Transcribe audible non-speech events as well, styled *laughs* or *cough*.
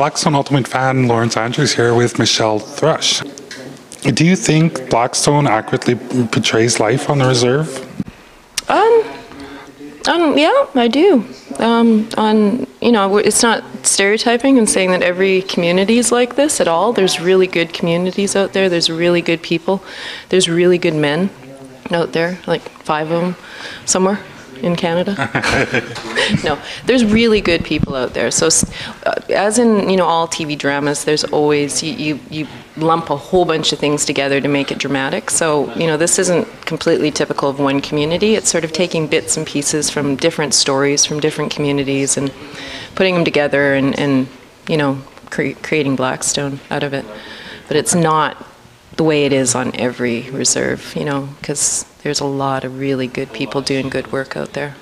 Blackstone Ultimate fan Lawrence Andrews here with Michelle Thrush. Do you think Blackstone accurately portrays life on the reserve? Um, um, yeah, I do. Um, on you know, it's not stereotyping and saying that every community is like this at all. There's really good communities out there. There's really good people. There's really good men out there, like five of them somewhere in Canada. *laughs* no, there's really good people out there. So, uh, as in you know all TV dramas, there's always you, you you lump a whole bunch of things together to make it dramatic. So you know this isn't completely typical of one community. It's sort of taking bits and pieces from different stories from different communities and putting them together and and you know cre- creating Blackstone out of it. But it's not the way it is on every reserve, you know, because there's a lot of really good people doing good work out there.